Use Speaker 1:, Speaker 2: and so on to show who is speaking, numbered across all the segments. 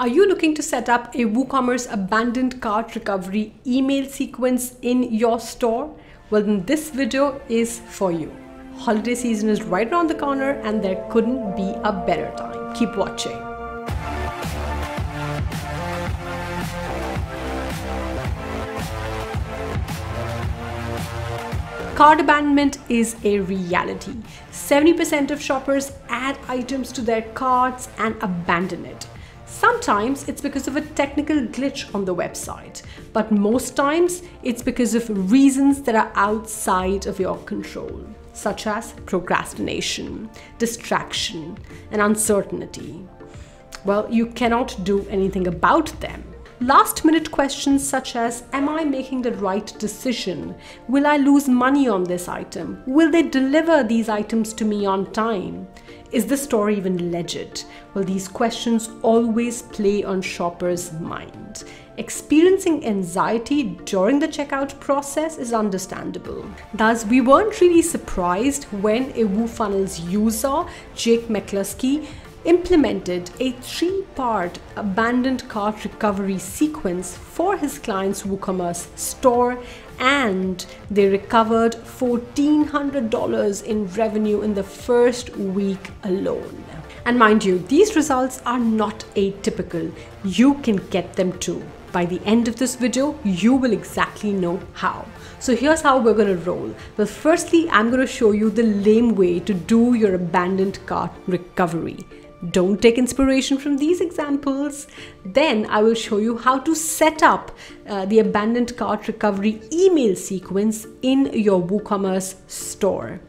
Speaker 1: Are you looking to set up a WooCommerce abandoned cart recovery email sequence in your store? Well, then this video is for you. Holiday season is right around the corner and there couldn't be a better time. Keep watching. Cart abandonment is a reality. 70% of shoppers add items to their carts and abandon it. Sometimes it's because of a technical glitch on the website, but most times it's because of reasons that are outside of your control, such as procrastination, distraction, and uncertainty. Well, you cannot do anything about them. Last minute questions such as Am I making the right decision? Will I lose money on this item? Will they deliver these items to me on time? Is the store even legit? Well, these questions always play on shoppers' mind. Experiencing anxiety during the checkout process is understandable. Thus, we weren't really surprised when a WooFunnels user, Jake McCluskey, implemented a three part abandoned cart recovery sequence for his client's WooCommerce store and they recovered $1,400 in revenue in the first week alone. And mind you, these results are not atypical. You can get them too. By the end of this video, you will exactly know how. So here's how we're gonna roll. Well, firstly, I'm gonna show you the lame way to do your abandoned cart recovery. Don't take inspiration from these examples. Then I will show you how to set up uh, the abandoned cart recovery email sequence in your WooCommerce store.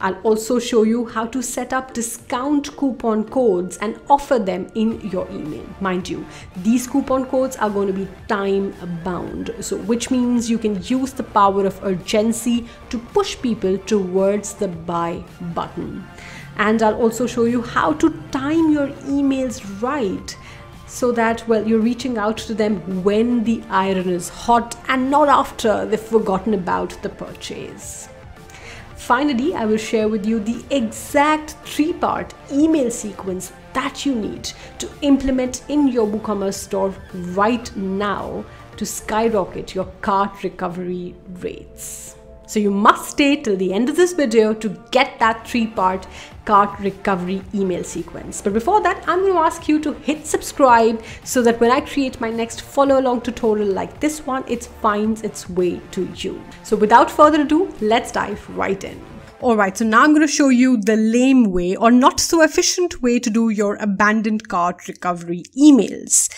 Speaker 1: I'll also show you how to set up discount coupon codes and offer them in your email. Mind you, these coupon codes are going to be time bound, so which means you can use the power of urgency to push people towards the buy button and I'll also show you how to time your emails right so that well you're reaching out to them when the iron is hot and not after they've forgotten about the purchase. Finally, I will share with you the exact three-part email sequence that you need to implement in your WooCommerce store right now to skyrocket your cart recovery rates. So you must stay till the end of this video to get that three-part cart recovery email sequence. But before that, I'm going to ask you to hit subscribe so that when I create my next follow along tutorial like this one, it finds its way to you. So without further ado, let's dive right in. Alright, so now I'm going to show you the lame way or not so efficient way to do your abandoned cart recovery emails.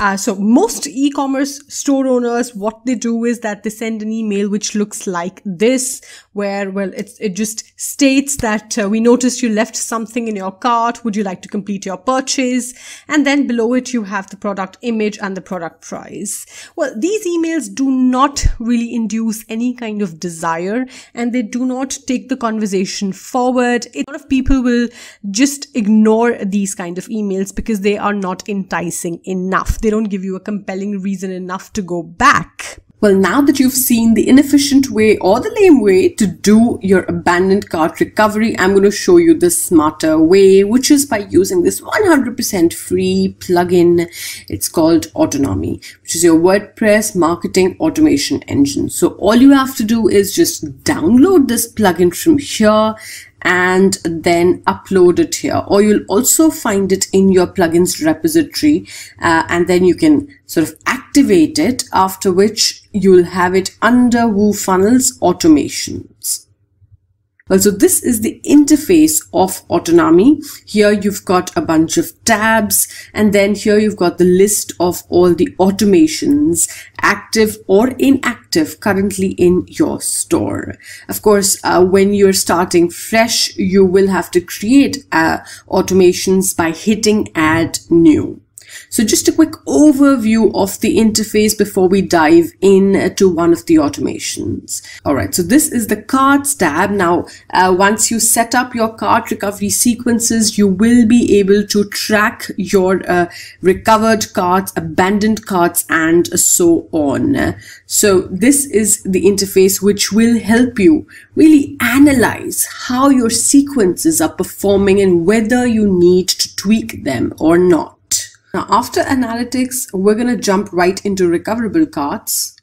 Speaker 1: Uh, so most e-commerce store owners, what they do is that they send an email which looks like this, where, well, it just states that uh, we noticed you left something in your cart. Would you like to complete your purchase? And then below it, you have the product image and the product price. Well, these emails do not really induce any kind of desire and they do not take the conversation forward. A lot of people will just ignore these kind of emails because they are not enticing enough. They they don't give you a compelling reason enough to go back. Well, now that you've seen the inefficient way or the lame way to do your abandoned cart recovery, I'm going to show you the smarter way, which is by using this 100% free plugin. It's called Autonami, which is your WordPress marketing automation engine. So all you have to do is just download this plugin from here and then upload it here or you'll also find it in your plugins repository uh, and then you can sort of activate it after which you'll have it under WooFunnels automations. Well, so this is the interface of Autonami. Here you've got a bunch of tabs and then here you've got the list of all the automations active or inactive currently in your store. Of course, uh, when you're starting fresh, you will have to create uh, automations by hitting add new. So just a quick overview of the interface before we dive in to one of the automations. All right, so this is the carts tab. Now, uh, once you set up your card recovery sequences, you will be able to track your uh, recovered cards, abandoned cards, and so on. So this is the interface which will help you really analyze how your sequences are performing and whether you need to tweak them or not. Now after analytics, we're going to jump right into recoverable carts.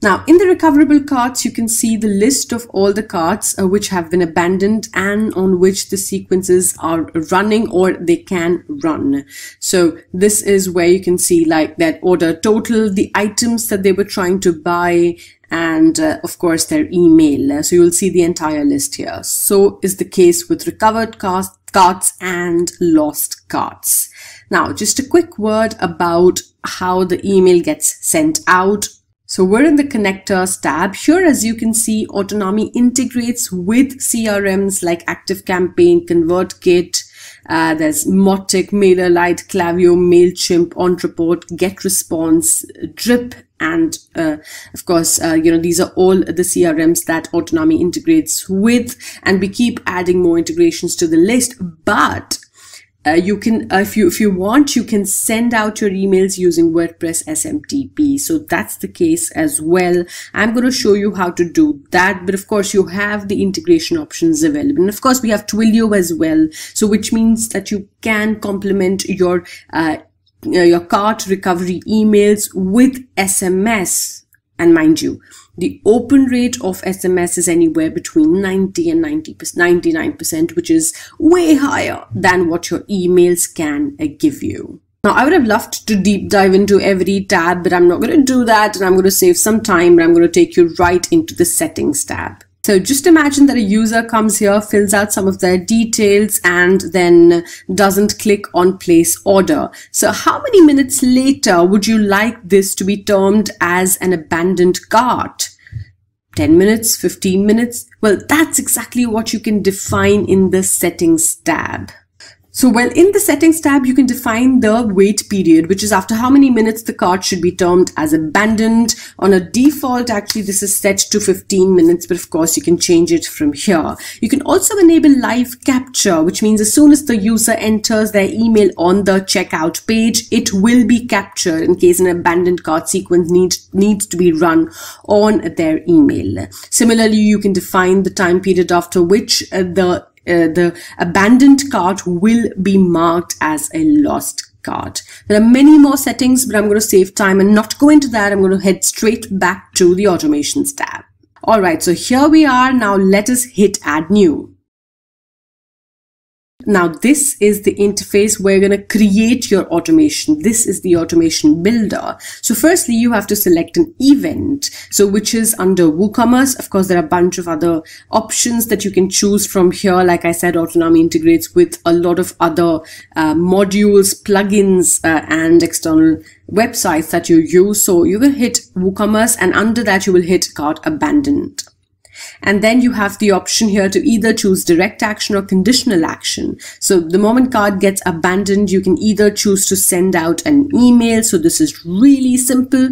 Speaker 1: Now in the recoverable carts, you can see the list of all the carts uh, which have been abandoned and on which the sequences are running or they can run. So this is where you can see like that order total, the items that they were trying to buy and uh, of course their email. So you'll see the entire list here. So is the case with recovered carts and lost cards. Now just a quick word about how the email gets sent out so we're in the connectors tab. Here, as you can see, Autonami integrates with CRMs like ActiveCampaign, ConvertKit, uh, there's Mautic, MailerLite, Klaviyo, MailChimp, Ontraport, GetResponse, Drip, and uh, of course, uh, you know, these are all the CRMs that Autonami integrates with, and we keep adding more integrations to the list. But uh, you can, uh, if you if you want, you can send out your emails using WordPress SMTP. So that's the case as well. I'm going to show you how to do that. But of course, you have the integration options available. And of course, we have Twilio as well. So which means that you can complement your uh, your cart recovery emails with SMS. And mind you, the open rate of SMS is anywhere between 90 and 90 99%, which is way higher than what your emails can uh, give you. Now, I would have loved to deep dive into every tab, but I'm not going to do that. And I'm going to save some time, but I'm going to take you right into the settings tab. So just imagine that a user comes here, fills out some of their details and then doesn't click on place order. So how many minutes later would you like this to be termed as an abandoned cart? 10 minutes, 15 minutes? Well, that's exactly what you can define in the settings tab. So well, in the settings tab, you can define the wait period, which is after how many minutes the cart should be termed as abandoned. On a default, actually, this is set to 15 minutes, but of course, you can change it from here. You can also enable live capture, which means as soon as the user enters their email on the checkout page, it will be captured in case an abandoned cart sequence needs, needs to be run on their email. Similarly, you can define the time period after which uh, the uh, the abandoned cart will be marked as a lost cart. There are many more settings, but I'm going to save time and not go into that. I'm going to head straight back to the automations tab. All right, so here we are. Now let us hit add new. Now this is the interface where you're going to create your automation. This is the automation builder. So firstly, you have to select an event. So which is under WooCommerce. Of course, there are a bunch of other options that you can choose from here. Like I said, Autonami integrates with a lot of other uh, modules, plugins, uh, and external websites that you use. So you will hit WooCommerce and under that you will hit cart abandoned. And then you have the option here to either choose direct action or conditional action. So the moment card gets abandoned, you can either choose to send out an email. So this is really simple.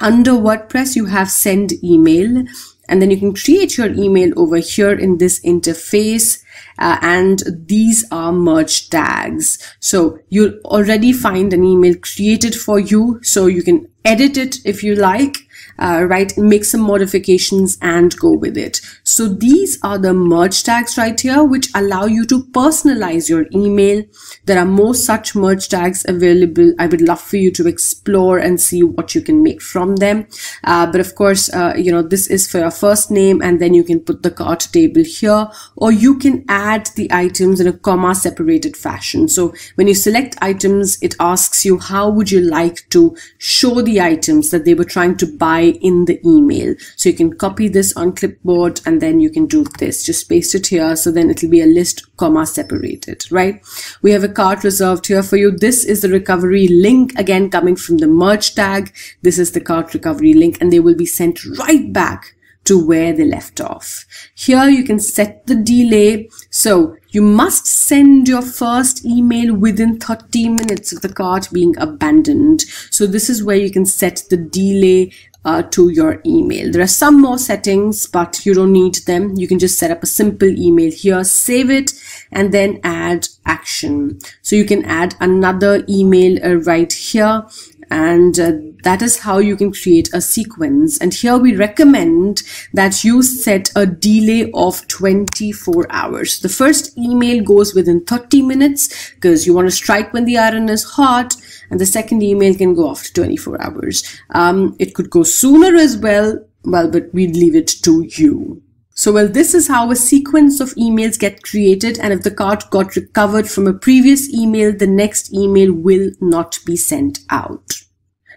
Speaker 1: Under WordPress, you have send email and then you can create your email over here in this interface uh, and these are merge tags so you'll already find an email created for you so you can edit it if you like uh, right make some modifications and go with it. So these are the merge tags right here which allow you to personalize your email. There are more such merge tags available. I would love for you to explore and see what you can make from them. Uh, but of course uh, you know this is for your first name and then you can put the cart table here or you can add the items in a comma separated fashion. So when you select items it asks you how would you like to show the items that they were trying to buy in the email. So you can copy this on clipboard and then you can do this. Just paste it here. So then it'll be a list comma separated, right? We have a cart reserved here for you. This is the recovery link again coming from the merge tag. This is the cart recovery link and they will be sent right back to where they left off. Here you can set the delay. So you must send your first email within 30 minutes of the cart being abandoned. So this is where you can set the delay uh, to your email. There are some more settings, but you don't need them. You can just set up a simple email here, save it, and then add action. So you can add another email uh, right here and uh,
Speaker 2: that is how you can create a sequence. And here we recommend that you set a delay of 24 hours. The first email goes within 30 minutes because you want to strike when the iron is hot and the second email can go after 24 hours. Um, it could go sooner as well, well, but we'd leave it to you. So, well, this is how a sequence of emails get created. And if the card got recovered from a previous email, the next email will not be sent out.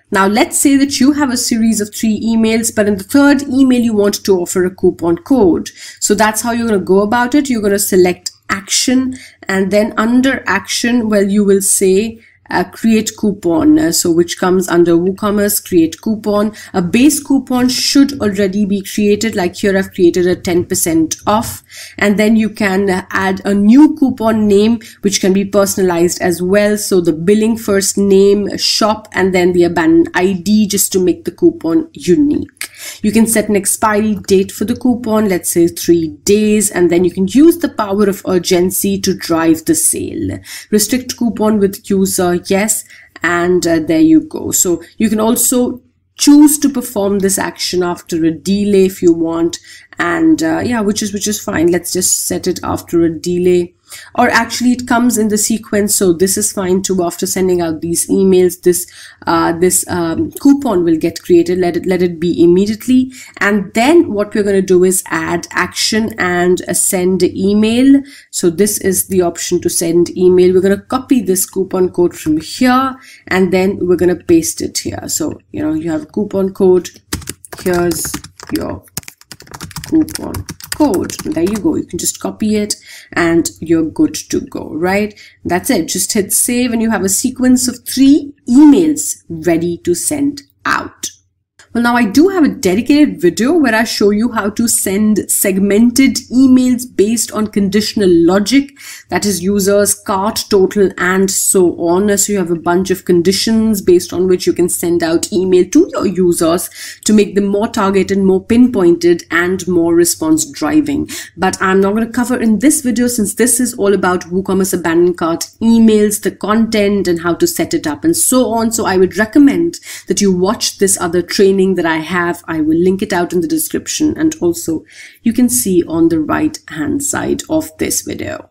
Speaker 2: Now let's say that you have a series of three emails, but in the third email you want to offer a coupon code. So that's how you're going to go about it. You're going to select action and then under action, well, you will say create coupon uh, so which comes under woocommerce create coupon. A base coupon should already be created like here i've created a 10% off. And then you can add a new coupon name which can be personalized as well. So the billing first name shop and then the abandoned id just to make the coupon unique you can set an expiry date for the coupon, let's say three days, and then you can use the power of urgency to drive the sale. Restrict coupon with user, yes, and uh, there you go. So you can also choose to perform this action after a delay if you want and uh, yeah which is which is fine let's just set it after a delay or actually it comes in the sequence so this is fine too after sending out these emails this uh, this um, coupon will get created let it let it be immediately. And then what we're going to do is add action and send email. So this is the option to send email. We're going to copy this coupon code from here and then we're going to paste it here. So you know you have coupon code here's your coupon code. There you go. You can just copy it and you're good to go, right? That's it. Just hit save and you have a sequence of three emails ready to send out. Well, now I do have a dedicated video where I show you how to send segmented emails based on conditional logic, that is users, cart total, and so on. So you have a bunch of conditions based on which you can send out email to your users to make them more targeted, more pinpointed, and more response driving. But I'm not going to cover in this video since this is all about WooCommerce abandoned cart emails, the content, and how to set it up and so on. So I would recommend that you watch this other training training that I have. I will link it out in the description and also you can see on the right hand side of this video.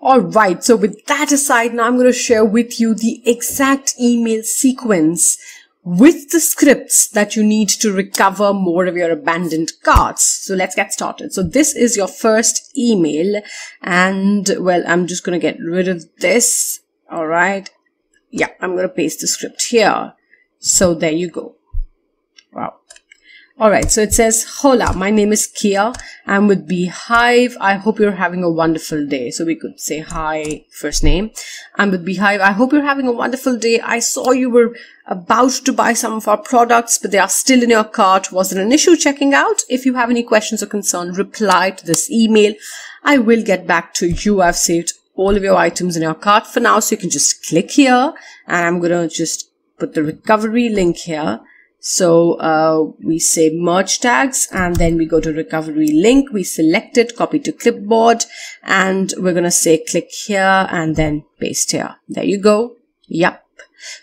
Speaker 2: Alright, so with that aside, now I'm going to share with you the exact email sequence with the scripts that you need to recover more of your abandoned cards. So let's get started. So this is your first email and well, I'm just going to get rid of this. All right. Yeah, I'm going to paste the script here. So there you go. All right, so it says, Hola, my name is Kia. I'm with Beehive. I hope you're having a wonderful day. So we could say hi, first name. I'm with Beehive. I hope you're having a wonderful day. I saw you were about to buy some of our products, but they are still in your cart. Was there an issue checking out? If you have any questions or concern, reply to this email. I will get back to you. I've saved all of your items in your cart for now, so you can just click here and I'm going to just put the recovery link here so uh, we say merge tags and then we go to recovery link. We select it, copy to clipboard and we're going to say click here and then paste here. There you go. Yep.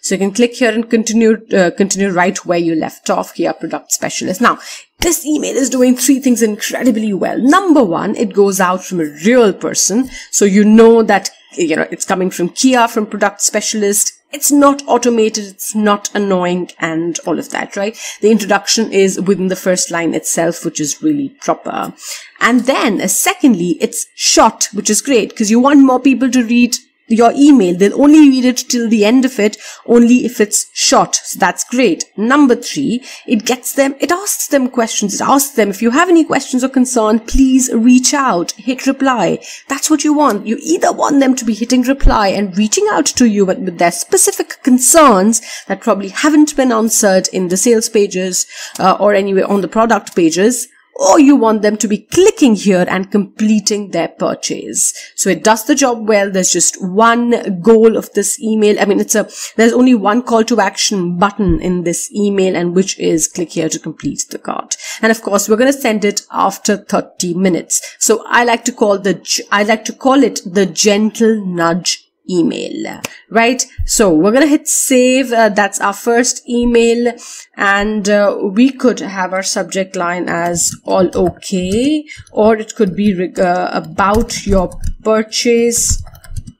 Speaker 2: So you can click here and continue, uh, continue right where you left off here, product specialist. Now, this email is doing three things incredibly well. Number one, it goes out from a real person. So you know that, you know, it's coming from Kia, from product specialist it's not automated, it's not annoying and all of that, right? The introduction is within the first line itself, which is really proper. And then uh, secondly, it's short, which is great because you want more people to read your email. They'll only read it till the end of it, only if it's short. So that's great. Number three, it gets them, it asks them questions. It asks them, if you have any questions or concern, please reach out, hit reply. That's what you want. You either want them to be hitting reply and reaching out to you but with their specific concerns that probably haven't been answered in the sales pages uh, or anyway on the product pages or you want them to be clicking here and completing their purchase. So it does the job well. There's just one goal of this email. I mean, it's a, there's only one call to action button in this email and which is click here to complete the cart. And of course, we're going to send it after 30 minutes. So I like to call the, I like to call it the gentle nudge email. Right? So we're gonna hit save. Uh, that's our first email. And uh, we could have our subject line as all okay or it could be uh, about your purchase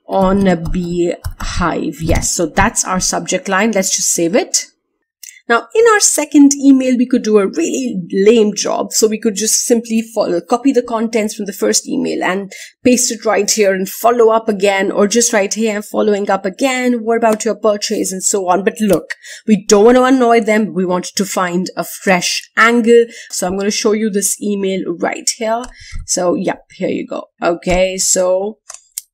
Speaker 2: on a beehive. Yes so that's our subject line. Let's just save it now, in our second email, we could do a really lame job. So we could just simply follow, copy the contents from the first email and paste it right here and follow up again, or just write, Hey, I'm following up again. What about your purchase and so on? But look, we don't want to annoy them. We want to find a fresh angle. So I'm going to show you this email right here. So yep, here you go. Okay. So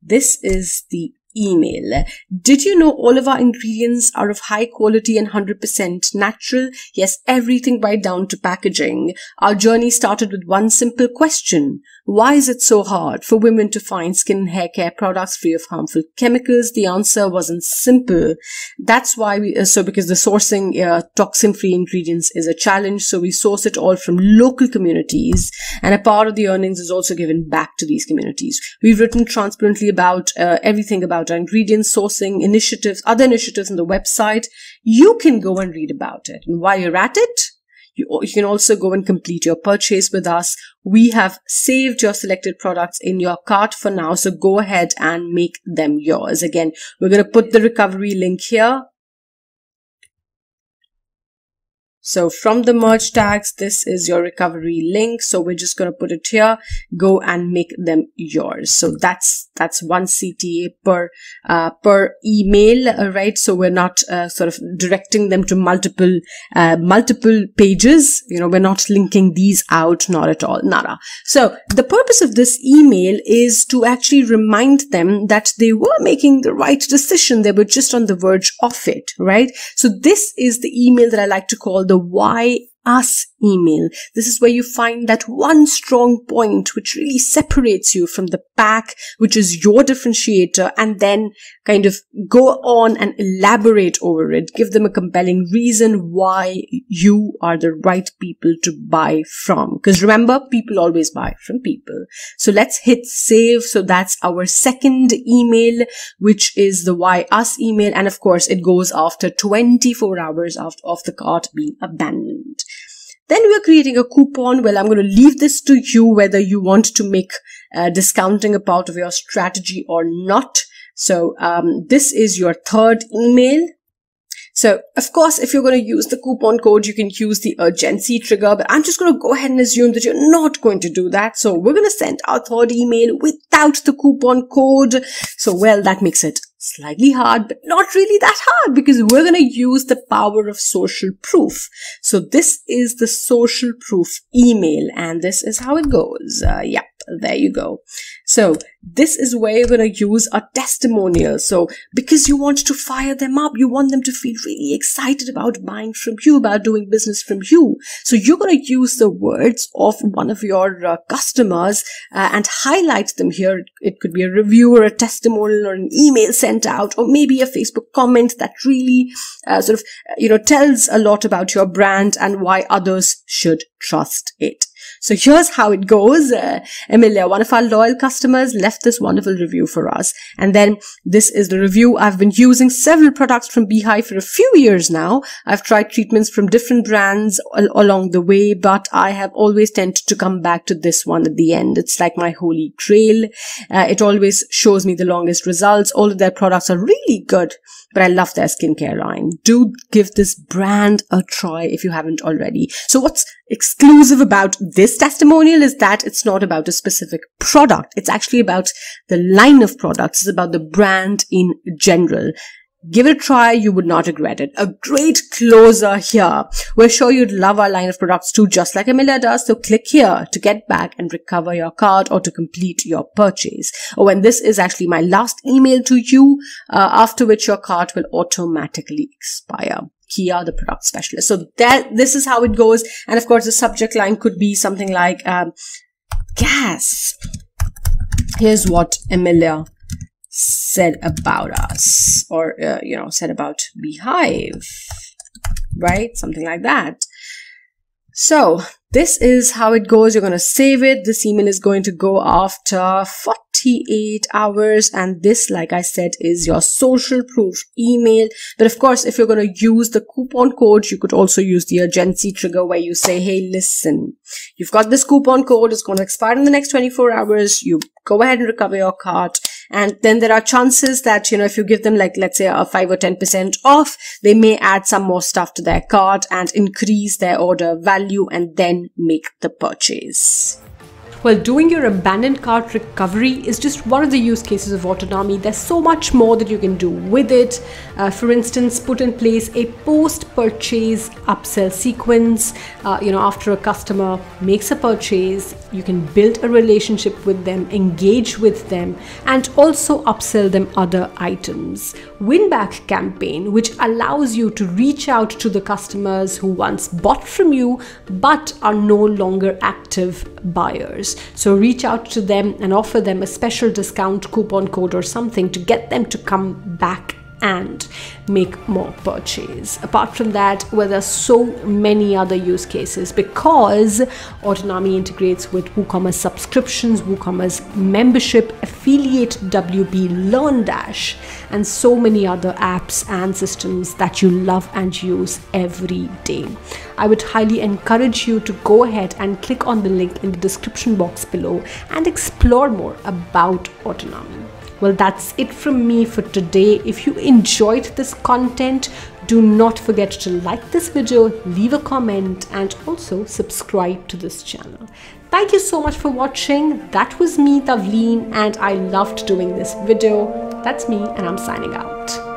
Speaker 2: this is the email. Did you know all of our ingredients are of high quality and 100% natural? Yes, everything right down to packaging. Our journey started with one simple question. Why is it so hard for women to find skin and hair care products free of harmful chemicals? The answer wasn't simple. That's why we, uh, so because the sourcing uh, toxin free ingredients is a challenge. So we source it all from local communities and a part of the earnings is also given back to these communities. We've written transparently about uh, everything about our ingredients, sourcing initiatives, other initiatives on the website. You can go and read about it. And while you're at it, you, you can also go and complete your purchase with us. We have saved your selected products in your cart for now. So go ahead and make them yours. Again, we're going to put the recovery link here So from the merge tags, this is your recovery link. So we're just going to put it here, go and make them yours. So that's, that's one CTA per, uh, per email, uh, right? So we're not, uh, sort of directing them to multiple, uh, multiple pages. You know, we're not linking these out, not at all, nada. So the purpose of this email is to actually remind them that they were making the right decision. They were just on the verge of it, right? So this is the email that I like to call the why us email. This is where you find that one strong point which really separates you from the pack, which is your differentiator, and then kind of go on and elaborate over it. Give them a compelling reason why you are the right people to buy from. Because remember, people always buy from people. So let's hit save. So that's our second email, which is the why us email. And of course, it goes after 24 hours after of the cart being abandoned. Then we are creating a coupon. Well, I'm going to leave this to you whether you want to make uh, discounting a part of your strategy or not. So um, this is your third email. So, of course, if you're going to use the coupon code, you can use the urgency trigger, but I'm just going to go ahead and assume that you're not going to do that. So we're going to send our third email without the coupon code. So, well, that makes it slightly hard, but not really that hard because we're going to use the power of social proof. So this is the social proof email and this is how it goes. Uh, yeah, there you go. So this is where you're going to use a testimonial. So because you want to fire them up, you want them to feel really excited about buying from you, about doing business from you. So you're going to use the words of one of your uh, customers uh, and highlight them here. It could be a review or a testimonial or an email sent out or maybe a Facebook comment that really uh, sort of, you know, tells a lot about your brand and why others should trust it. So here's how it goes. Uh, Emilia, one of our loyal customers, left this wonderful review for us. And then this is the review. I've been using several products from Beehive for a few years now. I've tried treatments from different brands al along the way, but I have always tended to come back to this one at the end. It's like my holy grail. Uh, it always shows me the longest results. All of their products are really good but I love their skincare line. Do give this brand a try if you haven't already. So what's exclusive about this testimonial is that it's not about a specific product. It's actually about the line of products. It's about the brand in general. Give it a try. You would not regret it. A great closer here. We're sure you'd love our line of products too, just like Emilia does. So click here to get back and recover your card or to complete your purchase. Oh, and this is actually my last email to you, uh, after which your card will automatically expire. Kia, the product specialist. So that, this is how it goes. And of course, the subject line could be something like, um, gas. Here's what Emilia said about us or uh, you know said about beehive right something like that So this is how it goes. You're going to save it. This email is going to go after 48 hours. And this, like I said, is your social proof email. But of course, if you're going to use the coupon code, you could also use the urgency trigger where you say, Hey, listen, you've got this coupon code. It's going to expire in the next 24 hours. You go ahead and recover your cart. And then there are chances that, you know, if you give them like, let's say a 5 or 10% off, they may add some more stuff to their cart and increase their order value and then make the purchase.
Speaker 1: Well, doing your abandoned cart recovery is just one of the use cases of Autonami. There's so much more that you can do with it. Uh, for instance, put in place a post-purchase upsell sequence. Uh, you know, after a customer makes a purchase, you can build a relationship with them, engage with them, and also upsell them other items. Winback campaign, which allows you to reach out to the customers who once bought from you but are no longer active buyers. So reach out to them and offer them a special discount coupon code or something to get them to come back and make more purchase. Apart from that, well, there's so many other use cases because Autonami integrates with WooCommerce subscriptions, WooCommerce membership, affiliate WP, LearnDash, and so many other apps and systems that you love and use every day. I would highly encourage you to go ahead and click on the link in the description box below and explore more about Autonami. Well, that's it from me for today. If you enjoyed this content, do not forget to like this video, leave a comment, and also subscribe to this channel. Thank you so much for watching. That was me, Tavleen, and I loved doing this video. That's me, and I'm signing out.